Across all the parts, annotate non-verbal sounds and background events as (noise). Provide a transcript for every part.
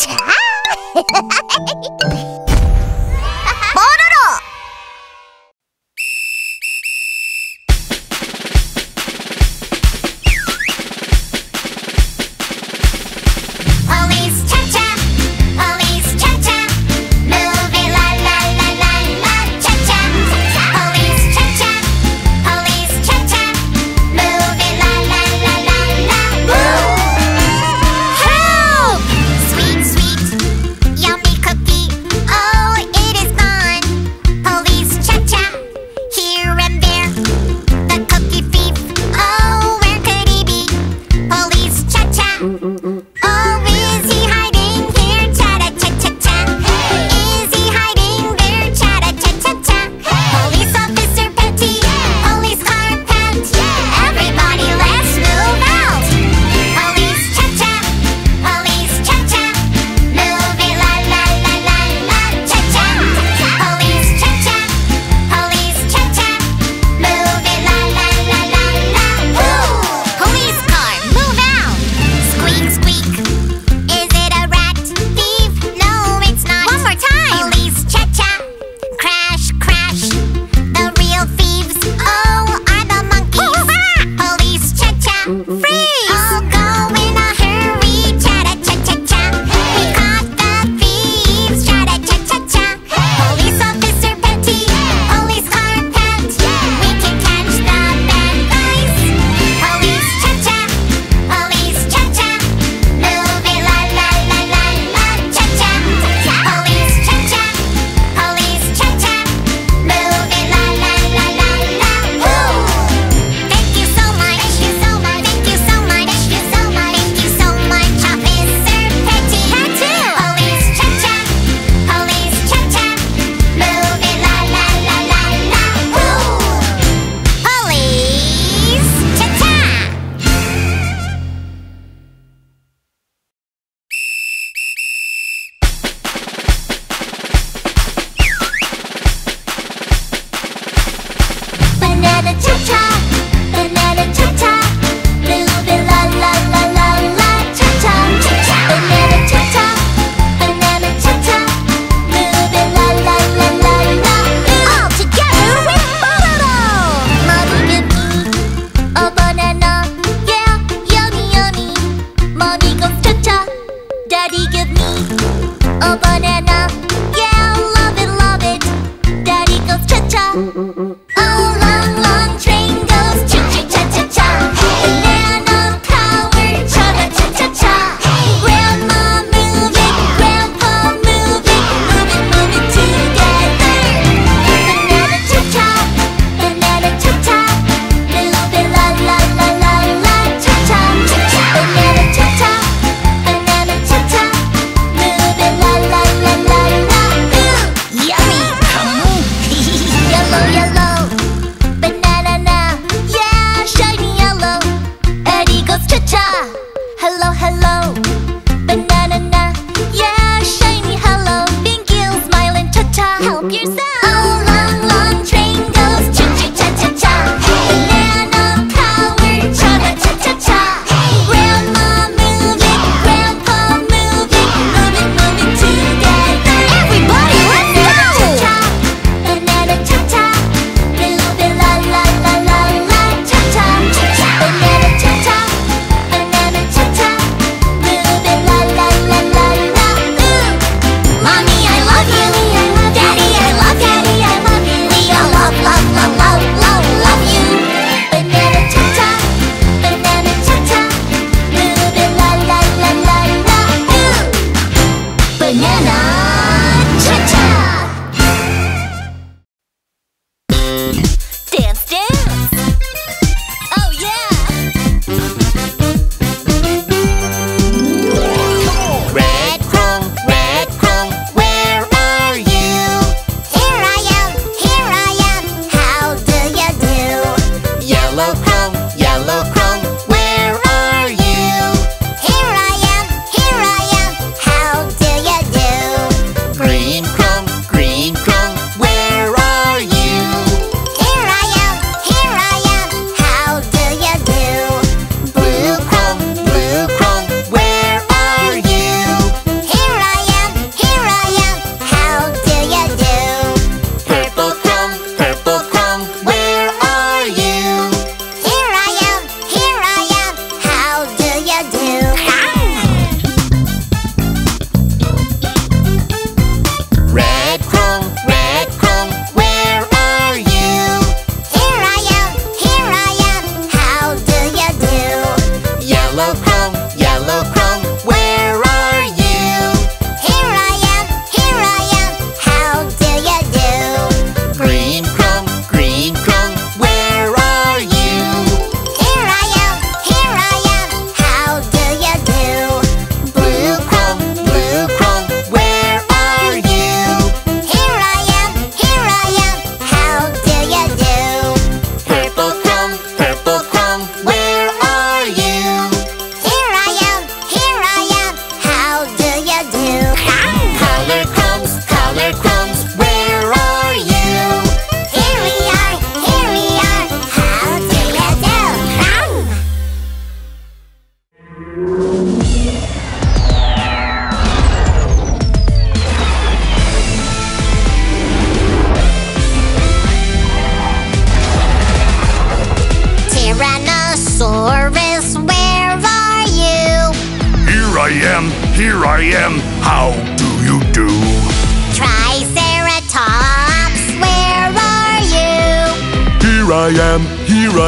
Chà. (laughs)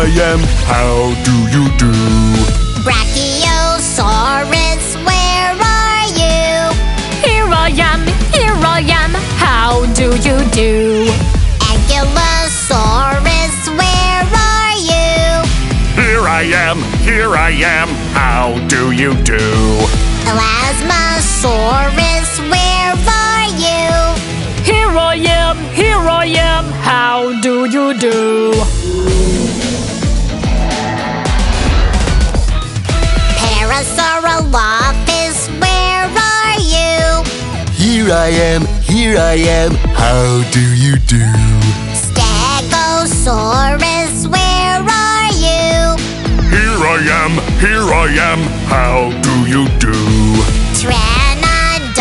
I am, how do you do? Brachiosaurus, where are you? Here I am, here I am, how do you do? Ankylosaurus, where are you? Here I am, here I am, how do you do? Elasmosaurus, where are you? Here I am, here I am, how do you do? Parasaurolophus, where are you? Here I am, here I am, how do you do? Stegosaurus, where are you? Here I am, here I am, how do you do? Pteranodon,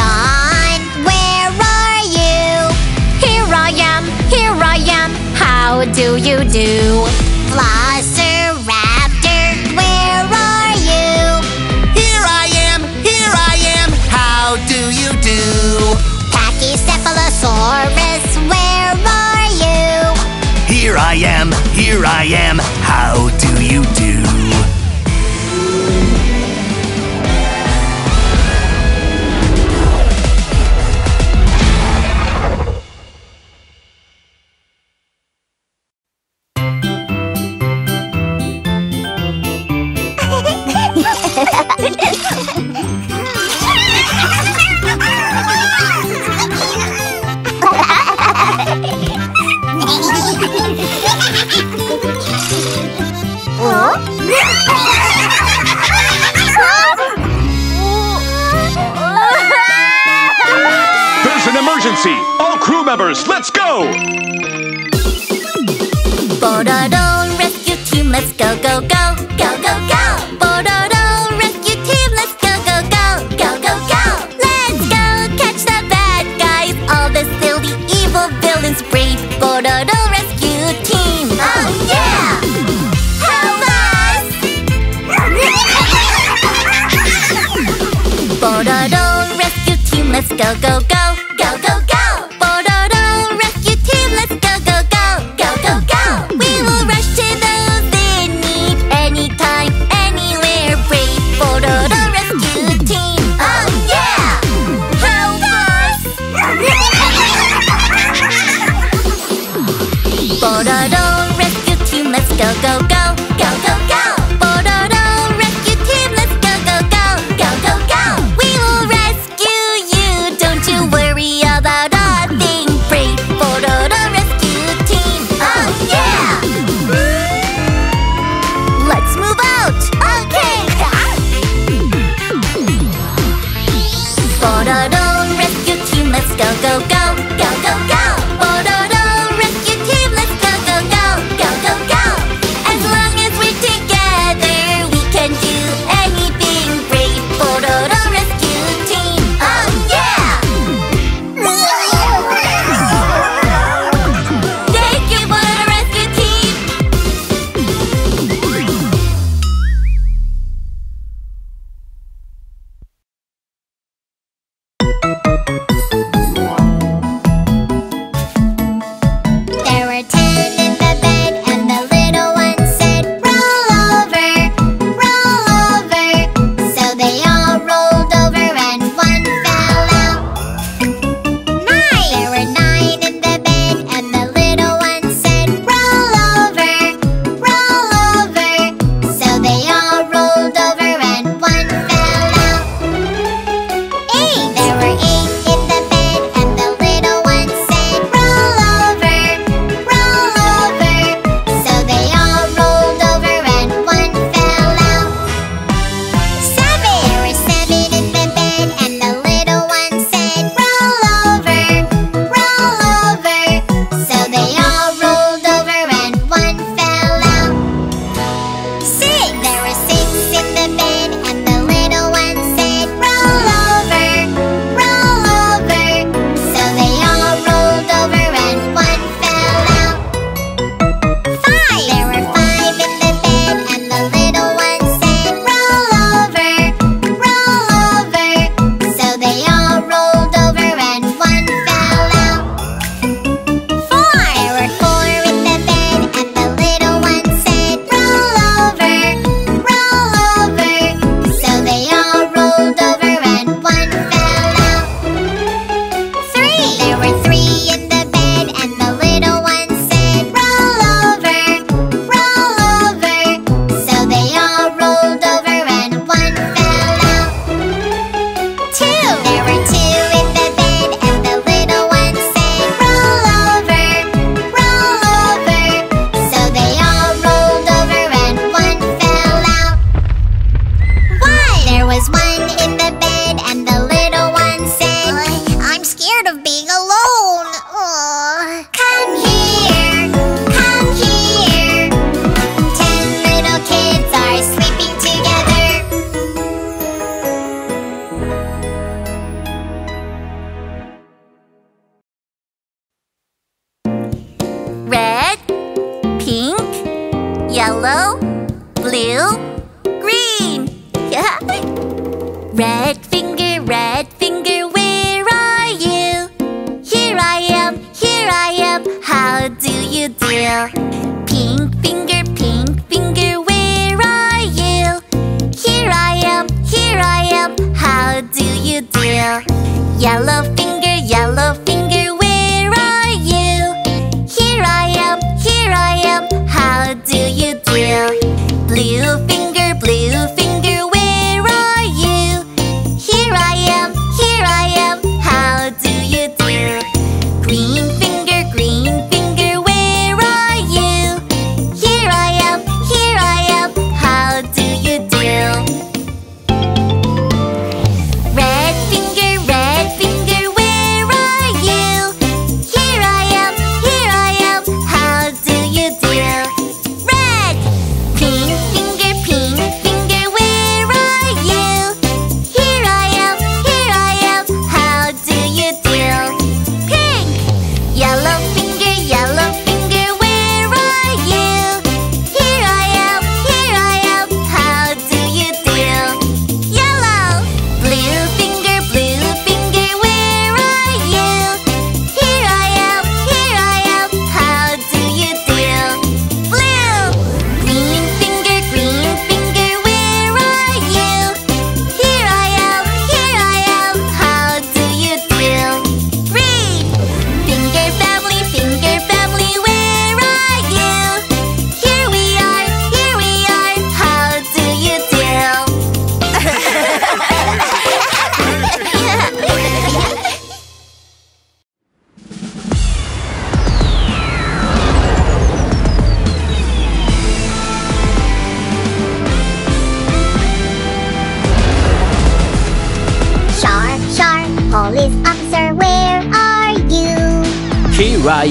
where are you? Here I am, here I am, how do you do? Velociraptor, Pachycephalosaurus, where are you? Here I am, here I am, how do you do? Members, let's go! Pororo rescue team, let's go, go, go, go, go, go. Pororo rescue team, let's go, go, go, go, go, go. Let's go catch the bad guys, all the silly evil villains brave. Pororo rescue team. Oh yeah! Help us! (laughs) Pororo rescue team, let's go, go,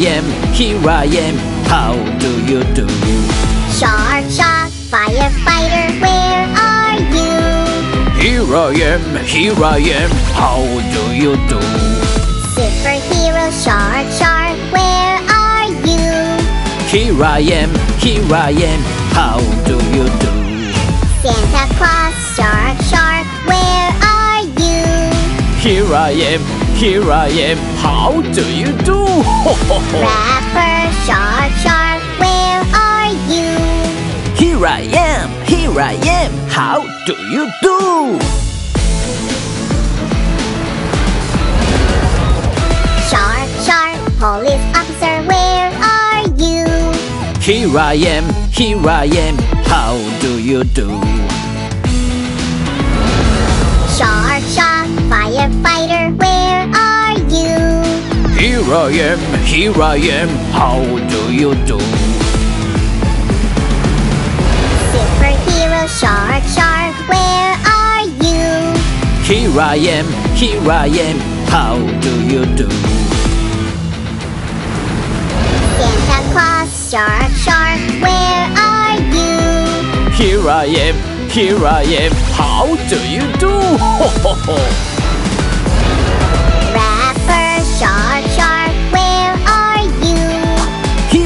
am, here I am, how do you do? Shark, shark, firefighter, where are you? Here I am, here I am, how do you do? Superhero, shark, shark, where are you? Here I am, here I am, how do you do? Santa Claus, shark, shark, where are you? Here I am, here I am, how do you do? Rapper, shark, shark, where are you? Here I am, here I am, how do you do? Shark, shark, police officer, where are you? Here I am, here I am, how do you do? Here I am, here I am, how do you do? Superhero, shark, shark, where are you? Here I am, here I am, how do you do? Santa Claus, shark, shark, where are you? Here I am, here I am, how do you do? Ho, ho, ho.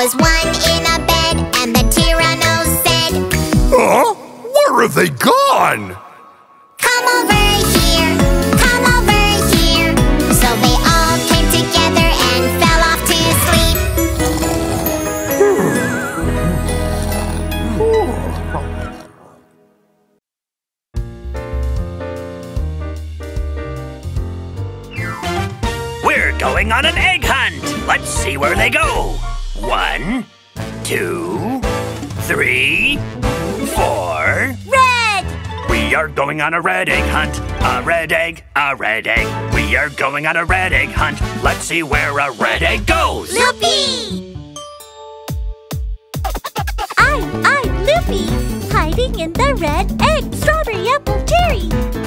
Was one in a bed, and the Tyranno said, Huh? Where have they gone? Come over here, come over here. So they all came together and fell off to sleep. We're going on an egg hunt. Let's see where they go. One, two, three, four. Red! We are going on a red egg hunt. A red egg, a red egg. We are going on a red egg hunt. Let's see where a red egg goes. Loopy! I'm, I'm Loopy, hiding in the red egg, strawberry, apple, cherry.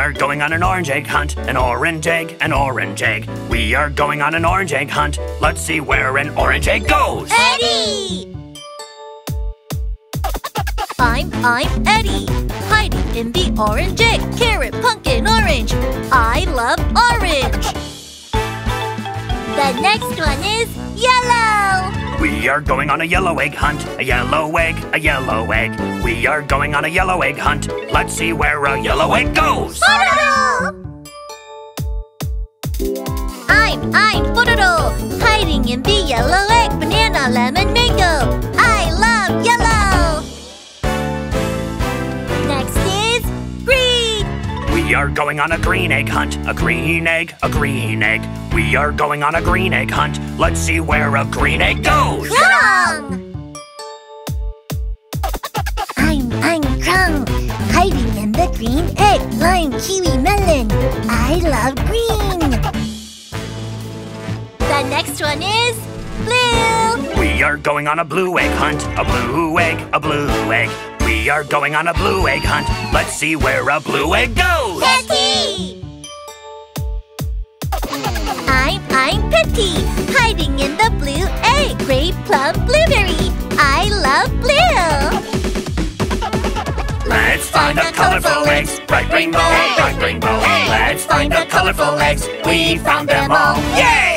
Are going on an orange egg hunt. An orange egg, an orange egg. We are going on an orange egg hunt. Let's see where an orange egg goes. Eddy! I'm, I'm Eddy, hiding in the orange egg, carrot, pumpkin, orange. I love orange. The next one is yellow! We are going on a yellow egg hunt. A yellow egg, a yellow egg. We are going on a yellow egg hunt. Let's see where a yellow egg goes. I'm, I'm Pororo, hiding in the yellow egg, banana, lemon, mango. I love yellow. We are going on a green egg hunt. A green egg, a green egg. We are going on a green egg hunt. Let's see where a green egg goes. Crong! I'm, I'm Crong, hiding in the green egg, lime, kiwi, melon. I love green. The next one is blue! We are going on a blue egg hunt. A blue egg, a blue egg. We are going on a blue egg hunt. Let's see where a blue egg goes. Petty! I'm, I'm Petty, hiding in the blue egg, grape, plum, blueberry. I love blue. Let's find the colorful eggs. Bright rainbow, bright rainbow. Let's find the colorful eggs. We found them all. Yay!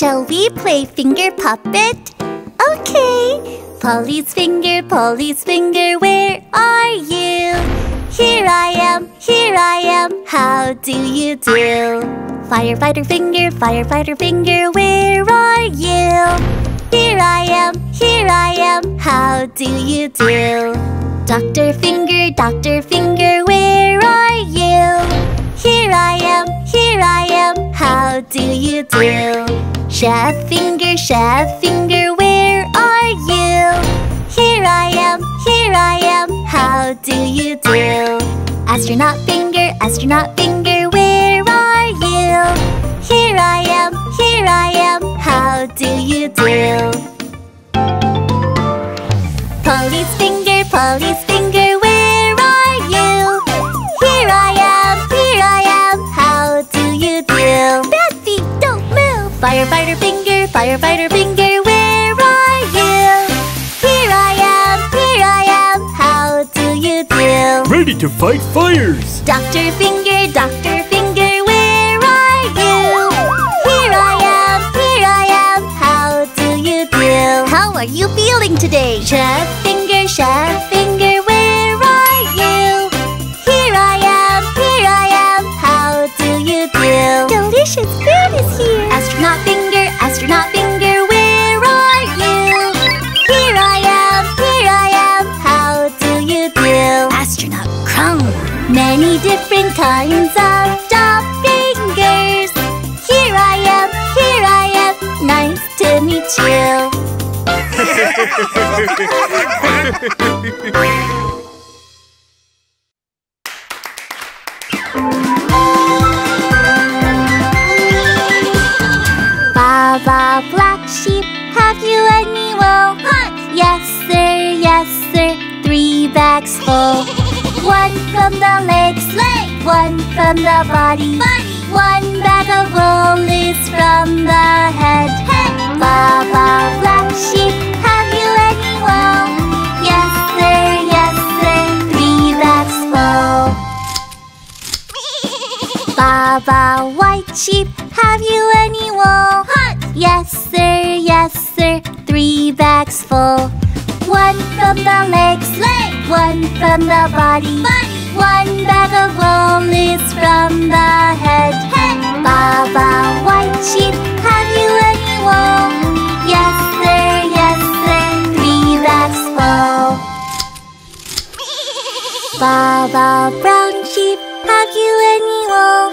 Shall we play finger puppet? Okay. Polly's finger, Polly's finger, where are you? Here I am, here I am, how do you do? Firefighter finger, firefighter finger, where are you? Here I am, here I am, how do you do? Doctor finger, doctor finger, where are you? Here I am, here I am, how do you do? Chef finger, chef finger, where are you? Here I am, here I am, how do you do? Astronaut finger, astronaut finger, where are you? Here I am, here I am, how do you do? Police finger, police Firefighter finger, firefighter finger, where are you? Here I am, here I am, how do you do? Ready to fight fires! Doctor finger, doctor finger, where are you? Here I am, here I am, how do you do? How are you feeling today? Chef finger, chef finger, one from the body. body. One bag of wool is from the head. head. Baba black sheep, have you any wool? Yes, sir, yes, sir, three bags full. Baba white sheep, have you any wool? Hot. Yes, sir, yes, sir, three bags full. One from the legs, leg. One from the body, body. One bag of wool is from the head, head. Baba, white sheep, have you any wool? Yes, sir, yes, sir, three bags full. Baba, brown sheep, have you any wool?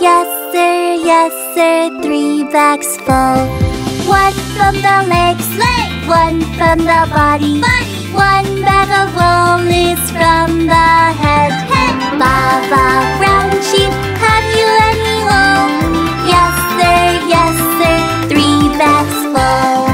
Yes, sir, yes, sir, three bags full. One from the legs, leg. One from the body, body. One bag of wool is from the head, head. Baba, brown sheep, have you any wool? Yes, sir, yes, sir, three bags full.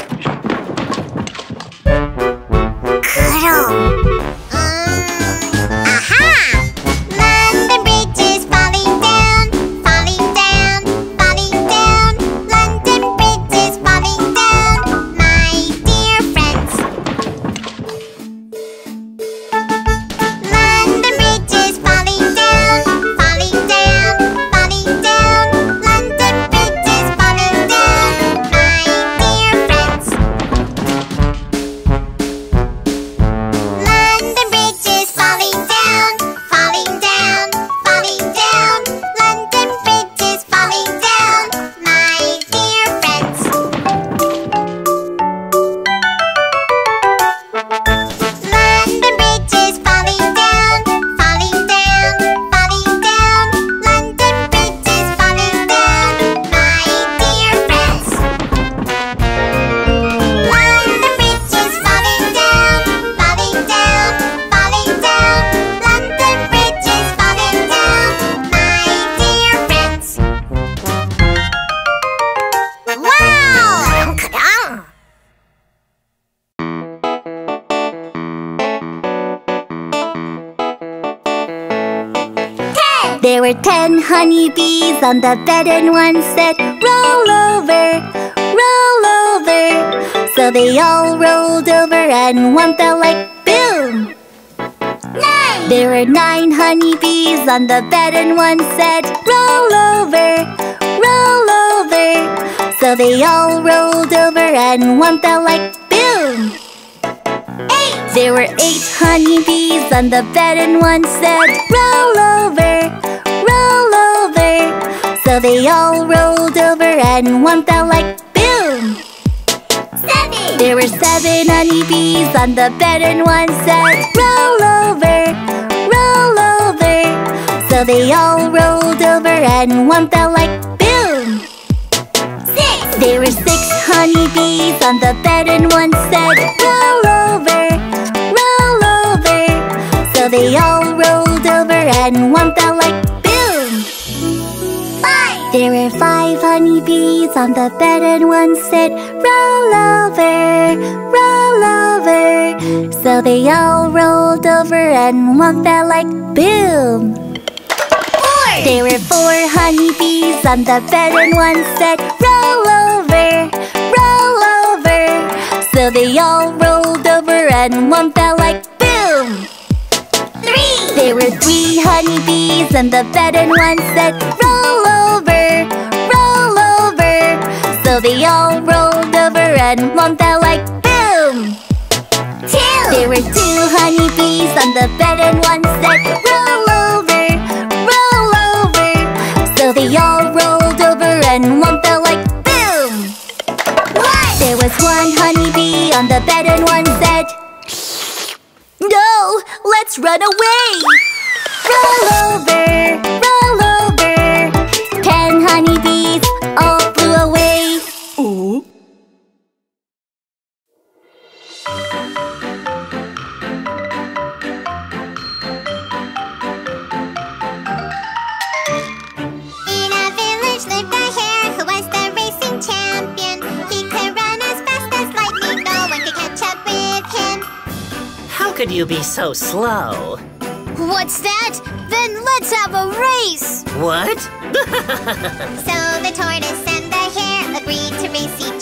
on the bed, and one said, Roll over, roll over. So they all rolled over, and one fell like boom. Nine. There were nine honeybees on the bed, and one said, Roll over, roll over. So they all rolled over, and one fell like boom. Eight. There were eight honeybees on the bed, and one said, Roll So they all rolled over, and one fell like boom. Seven. There were seven honeybees on the bed, and one said, Roll over, roll over. So they all rolled over, and one fell like boom. Six. There were six honeybees on the bed, and one said, Roll over, roll over. So they all rolled over, and one honeybees on the bed, and one said, Roll over, roll over. So they all rolled over, and one fell like boom. There were four honeybees on the bed, and one said, Roll over, roll over. So they all rolled over, and one fell like boom. Three. There were three honeybees on the bed, and one said, roll over. So they all rolled over, and one fell like boom. Two. There were two honeybees on the bed, and one said, Roll over, roll over. So they all rolled over, and one fell like boom. One. There was one honeybee on the bed, and one said, No, let's run away. Roll over, roll over. could you be so slow? What's that? Then let's have a race! What? (laughs) so the tortoise and the hare agreed to race each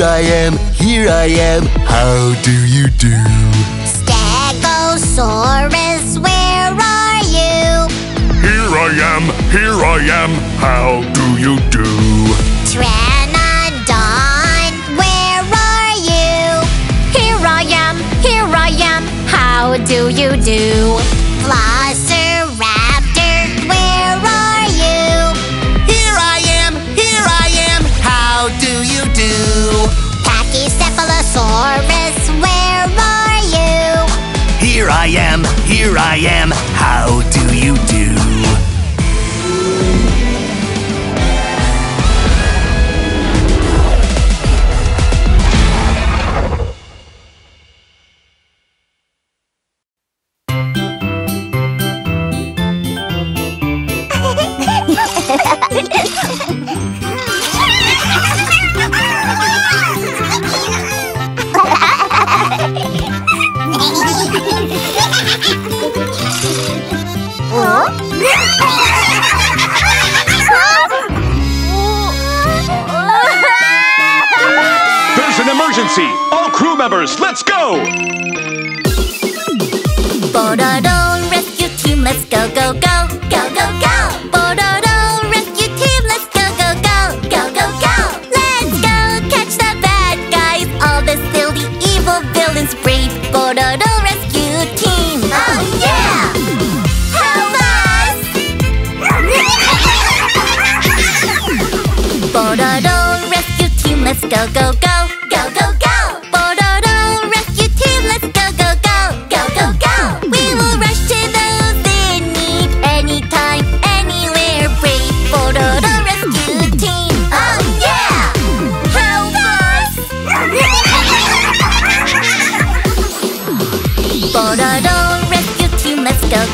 Here I am, here I am, how do you do? Stegosaurus, where are you? Here I am, here I am, how do you do? Pteranodon, where are you? Here I am, here I am, how do you do? Floss Morris, where are you? Here I am, here I am, how do you do?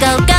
go, go.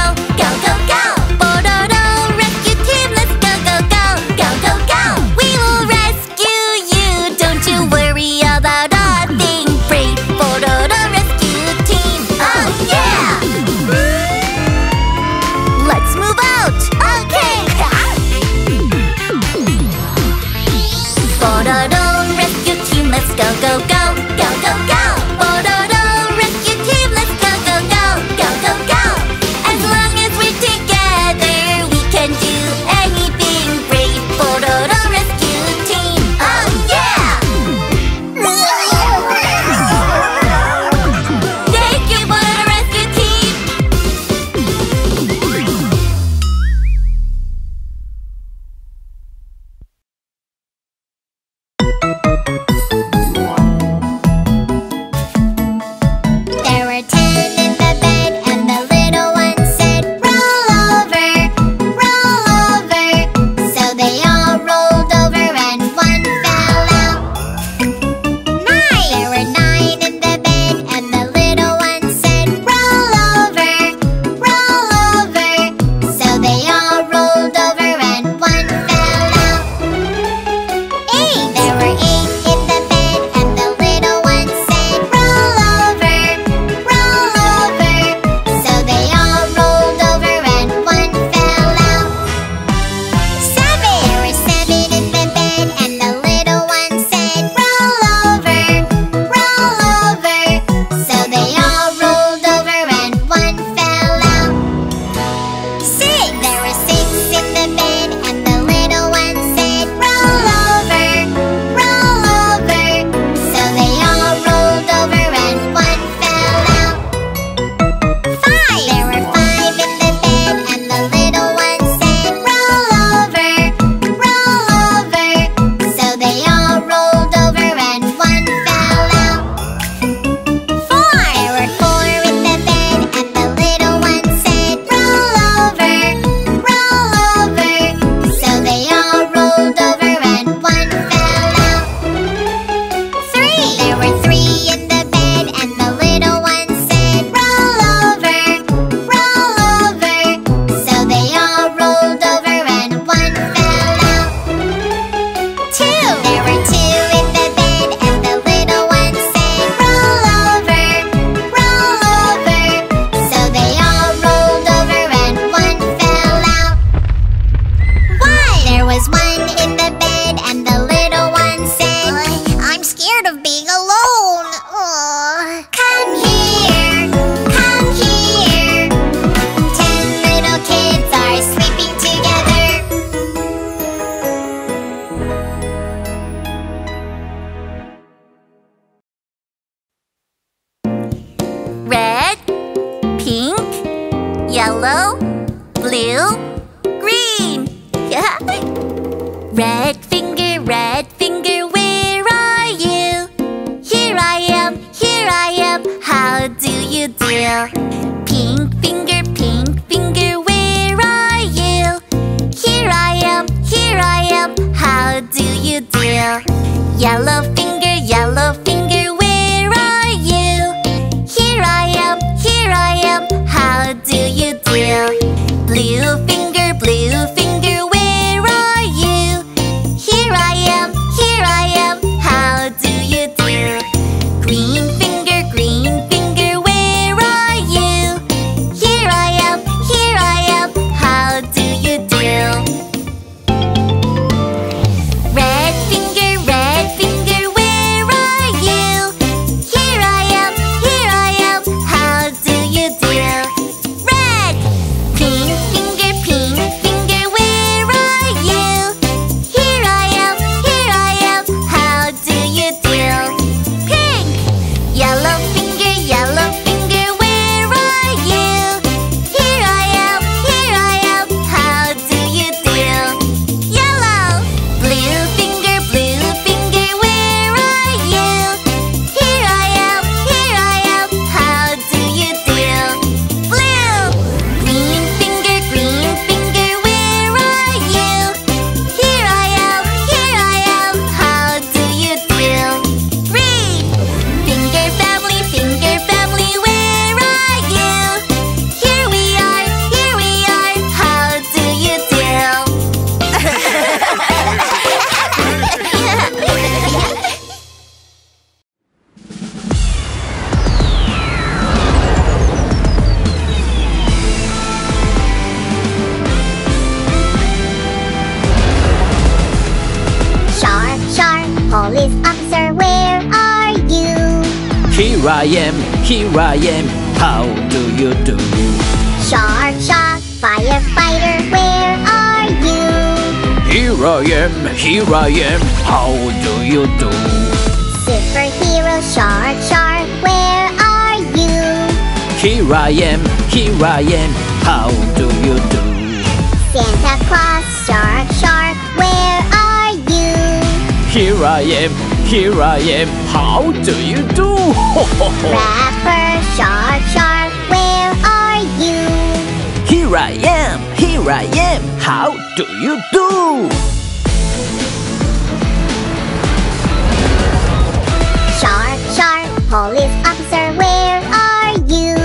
Police officer, where are you?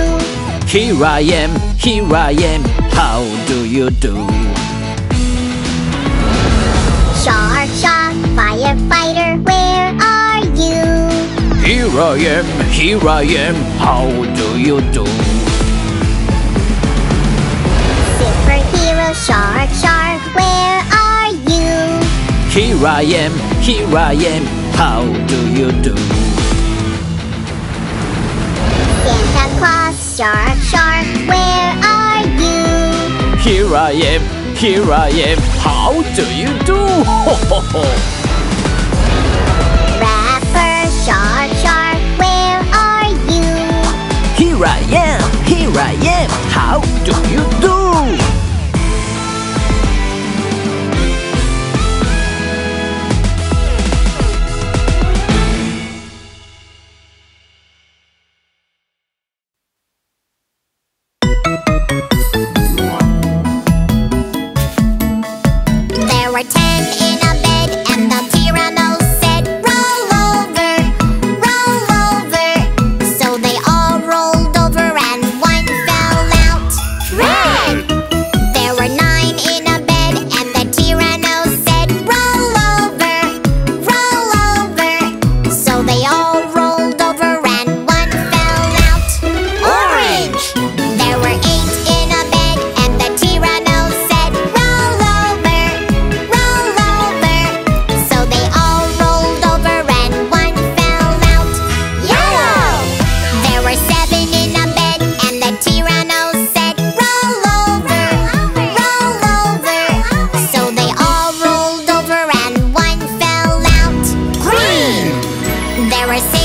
Here I am, here I am, how do you do? Shark, shark, firefighter, where are you? Here I am, here I am, how do you do? Superhero, shark, shark, where are you? Here I am, here I am, how do you do? Shark, shark, where are you? Here I am, here I am, how do you do? Ho ho ho! Rapper, shark, shark, where are you? Here I am, here I am, how do you do? There were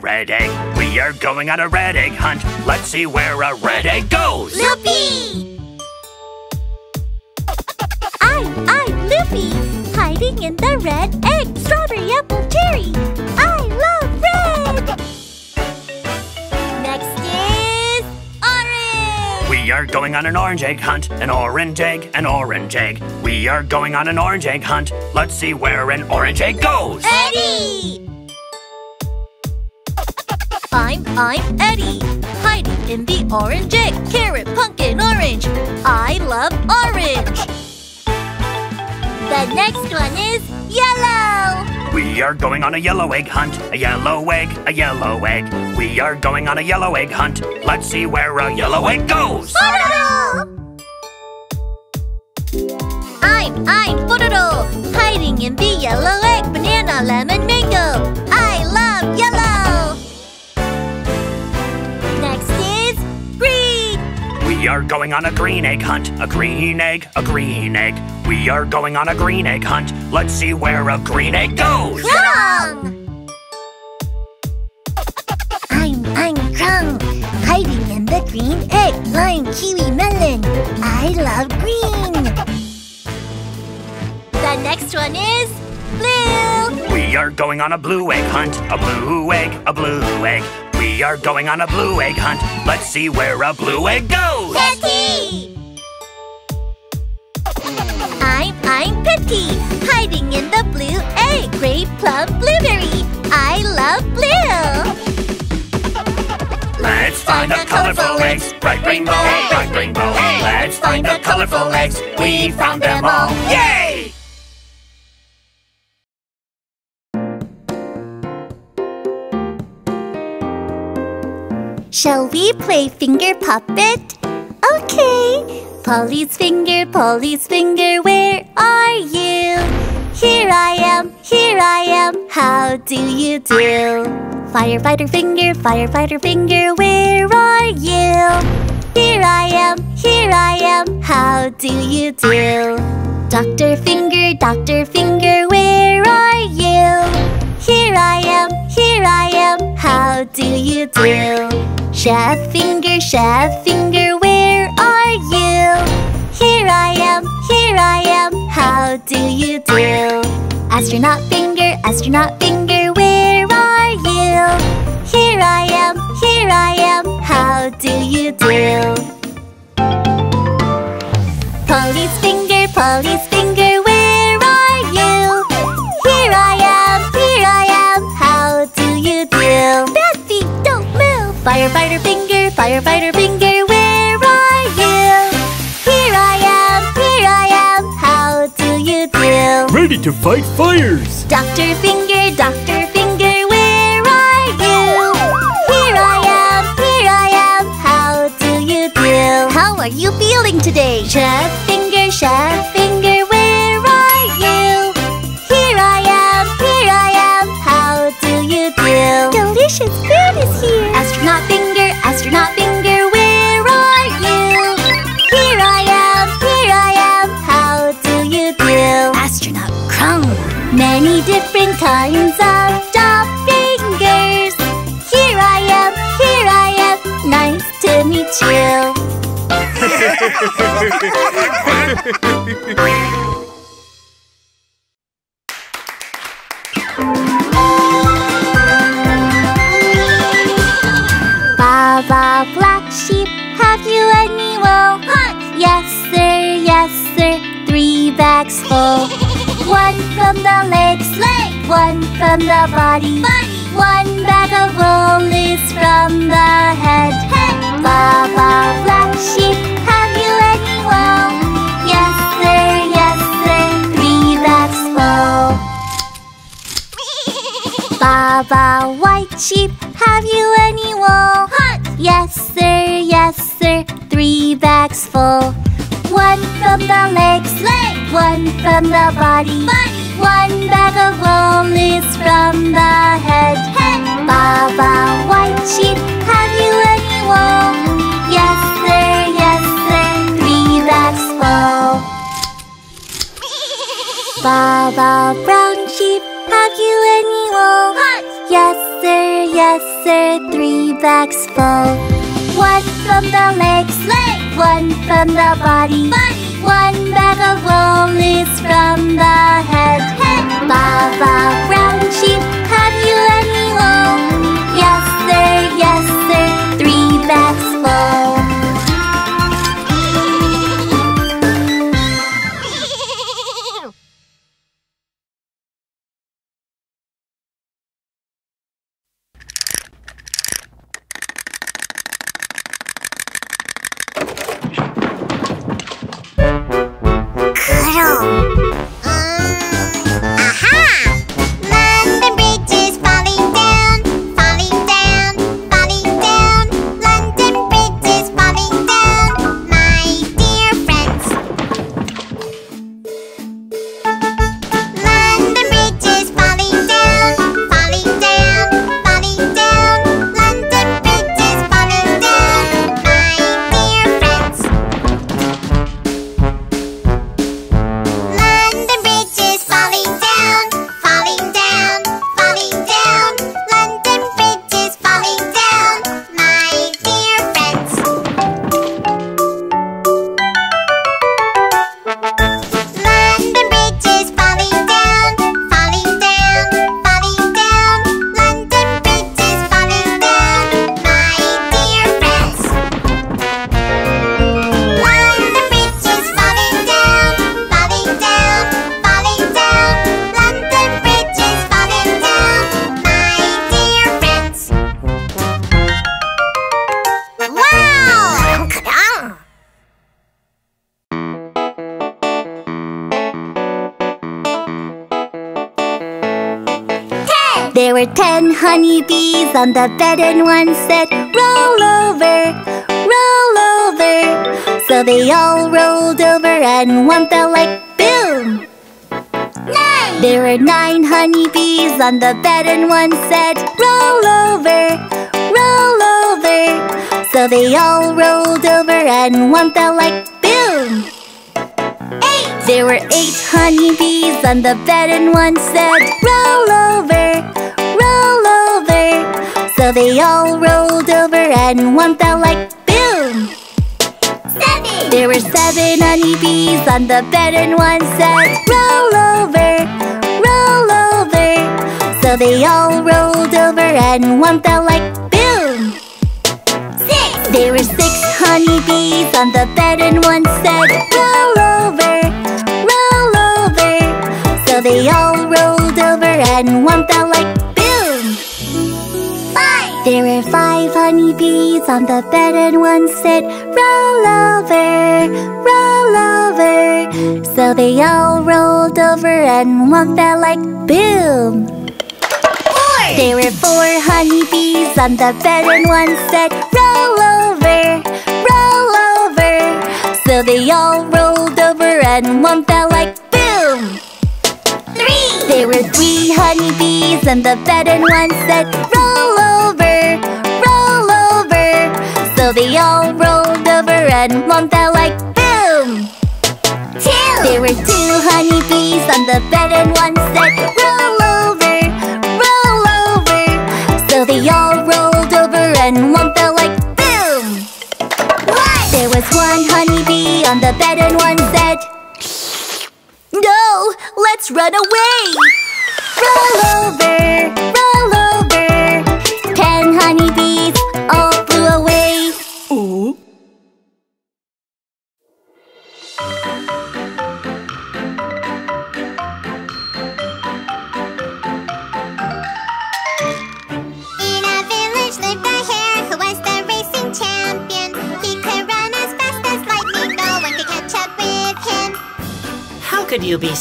red egg. We are going on a red egg hunt. Let's see where a red egg goes. Loopy! I'm, I'm Loopy, hiding in the red egg, strawberry, apple, cherry. I love red! Next is orange! We are going on an orange egg hunt. An orange egg, an orange egg. We are going on an orange egg hunt. Let's see where an orange egg goes. Eddy! I'm, Eddy, hiding in the orange egg, carrot, pumpkin, orange. I love orange. The next one is yellow. We are going on a yellow egg hunt. A yellow egg, a yellow egg. We are going on a yellow egg hunt. Let's see where a yellow egg goes. I'm, I'm Pororo, hiding in the yellow egg, banana, lemon, mango. I love yellow. We are going on a green egg hunt. A green egg, a green egg. We are going on a green egg hunt. Let's see where a green egg goes. Crong! I'm, I'm Crong, hiding in the green egg, lime, kiwi, melon. I love green. The next one is blue. We are going on a blue egg hunt. A blue egg, a blue egg. We are going on a blue egg hunt. Let's see where a blue egg goes. Petty! I'm, I'm Petty, hiding in the blue egg, grape, plum, blueberry. I love blue. Let's find the colorful eggs. Bright rainbow, bright rainbow. Let's find the colorful eggs. We found them all. Yay! Shall we play finger puppet? Okay. Polly's finger, Polly's finger, where are you? Here I am, here I am, how do you do? Firefighter finger, firefighter finger, where are you? Here I am, here I am, how do you do? Doctor finger, doctor finger, where are you? Here I am, here I am, how do you do? Chef finger, chef finger, where are you? Here I am, here I am, how do you do? Astronaut finger, astronaut firefighter finger, where are you? Here I am, here I am, how do you do? Ready to fight fires! Doctor finger, doctor finger, where are you? Here I am, here I am, how do you do? How are you feeling today? Chef finger, chef finger, One from the legs, leg. One from the body, body. One bag of wool is from the head, head. Baba black sheep, have you any wool? Yes sir, yes sir, three bags full. Baba, white sheep, have you any wool? Yes, sir, yes, sir, three bags full. One from the legs, leg. One from the body, body. One bag of wool is from the head, head. Baba, white sheep, have you any wool? Yes, sir, yes, sir, three bags full. Baba, brown sheep, have you any wool? Yes, sir, yes, sir, three bags full. One from the legs, leg. One from the body, body. One bag of wool is from the head, head. Baba, brown sheep, have you any wool? Yes, sir, yes, sir, three bags full. Honeybees on the bed, and one said, Roll over, roll over. So they all rolled over, and one fell like boom. Nine! There were nine honeybees on the bed, and one said, Roll over, roll over. So they all rolled over, and one fell like boom. Eight! There were eight honeybees on the bed, and one said, Roll over, over. So they all rolled over, and one fell like boom. Seven! There were seven honeybees on the bed, and one said, Roll over, roll over. So they all rolled over, and one fell like boom. Six! There were six honeybees on the bed, and one on the bed, and one said, Roll over, roll over. So they all rolled over, and one fell like boom. Four! There were four honeybees on the bed, and one said, Roll over, roll over. So they all rolled over, and one fell like boom. Three! There were three honeybees on the bed, and one said, Roll over, over. So they all rolled over, and one fell like boom. Two! There were two honeybees on the bed, and one said, Roll over, roll over. So they all rolled over, and one fell like boom. One! There was one honeybee on the bed, and one said, No, let's run away. Roll over,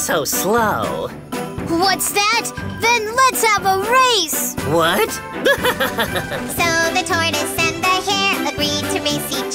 so slow. What's that? Then let's have a race! What? (laughs) so the tortoise and the hare agreed to race each